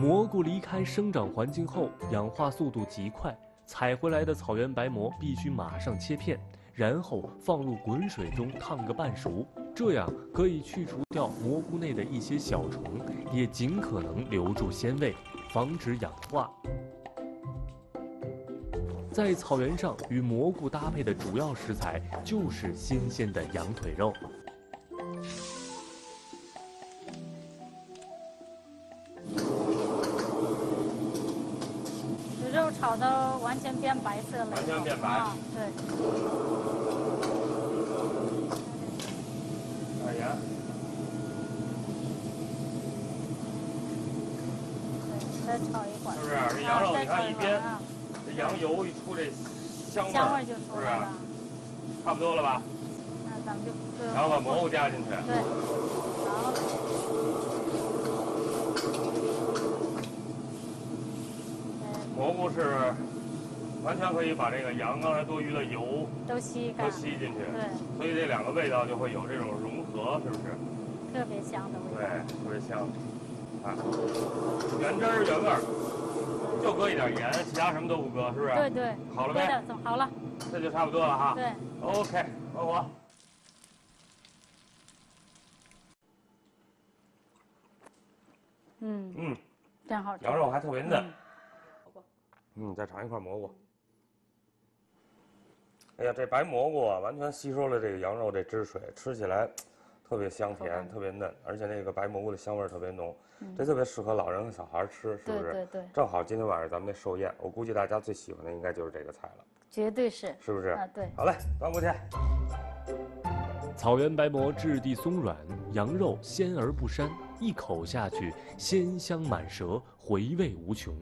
蘑菇离开生长环境后，氧化速度极快，采回来的草原白蘑必须马上切片，然后放入滚水中烫个半熟，这样可以去除掉蘑菇内的一些小虫，也尽可能留住鲜味，防止氧化。在草原上，与蘑菇搭配的主要食材就是新鲜的羊腿肉。炒的完全变白色了，完全变白啊，对，再炒一会儿，是不是？这羊肉啊你看一煸，啊这羊油一出，这香味儿香味儿就是不是出来了。差不多了吧？那咱们就然后把蘑菇加进去。对，好。呃蘑菇是完全可以把这个羊刚才多余的油都吸都，吸进去，对，所以这两个味道就会有这种融合，是不是？特别香的味道对。，特别香。啊，原汁儿原味儿，就搁一点盐，其他什么都不搁，是不是？对对，好了呗好了？这就差不多了哈。对，OK，关火。嗯，嗯，真好吃。羊肉还特别嫩。嗯嗯，再尝一块蘑菇。哎呀，这白蘑菇啊，完全吸收了这个羊肉这汁水，吃起来特别香甜，特别嫩，而且那个白蘑菇的香味儿特别浓，嗯这特别适合老人和小孩吃，是不是？对对对，正好今天晚上咱们那寿宴，我估计大家最喜欢的应该就是这个菜了，绝对是。是不是？啊，对。好嘞，端过去。草原白蘑质地松软，羊肉鲜而不膻，一口下去鲜香满舌，回味无穷。